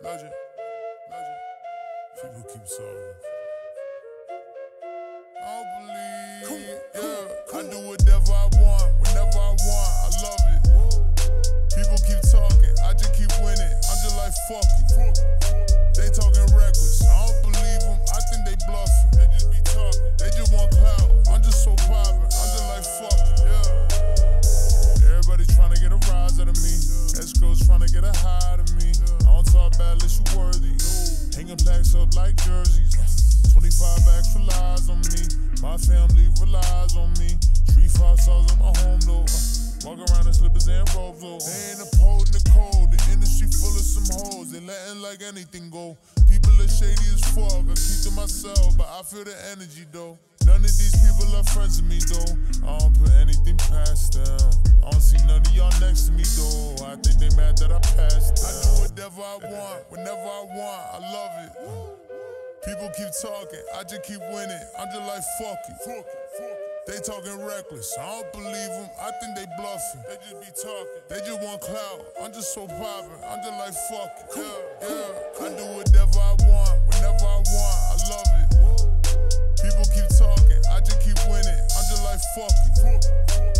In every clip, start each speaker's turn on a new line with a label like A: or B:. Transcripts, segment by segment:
A: Legend. Legend. People keep talking. I don't believe. yeah, I do whatever I want, whenever I want. I love it. People keep talking, I just keep winning. I'm just like fuck it. Hanging up like jerseys. 25 extra lies on me. My family relies on me. Three five stars on my home though. Walk around in slippers and robes though. They ain't upholding the code. The industry full of some hoes. They letting like anything go. People are shady as fuck. I keep to myself, but I feel the energy though. None of these people are friends with me though. I don't put anything past them. Want, whenever I want. I love it. People keep talking, I just keep winning. I'm just like fuck it. Fuck it. Fuck it. They talking reckless, I don't believe them. I think they bluffing. They just be talking. They just want clout. I'm just so poppin'. I'm just like fuck it. Yeah, yeah. I do whatever I want, whenever I want. I love it. People keep talking, I just keep winning. I'm just like fuck it. They talking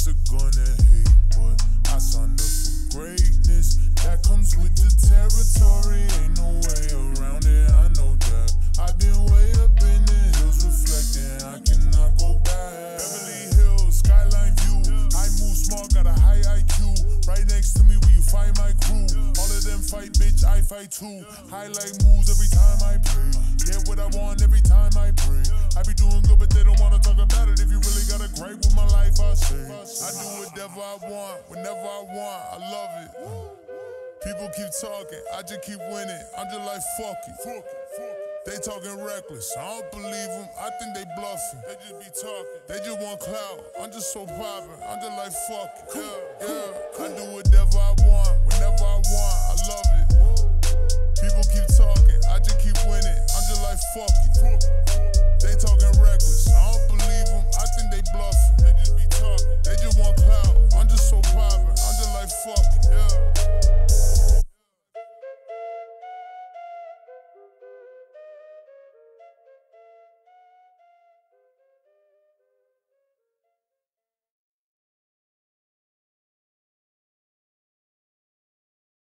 A: They're gonna hate, but I signed up for greatness. That comes with the territory. Ain't no way around it. I know that. I've been way up in the hills, reflecting. I cannot go back. Beverly Hills, skyline view. I move small, got a high IQ. Right next to me, where you find my crew. All of them fight, bitch. I fight too. Highlight moves every time I pray. Get what I want every time I pray. I be doing good, but they don't wanna talk do whatever I want, whenever I want. I love it. People keep talking, I just keep winning. I'm just like fuck it. Fuck it. Fuck it. They talking reckless, I don't believe them. I think they bluffing. They just be talking. They just want clout. I'm just so poppin'. I'm just like fuck it. Yeah, yeah. I do whatever I want, whenever I want. I love it.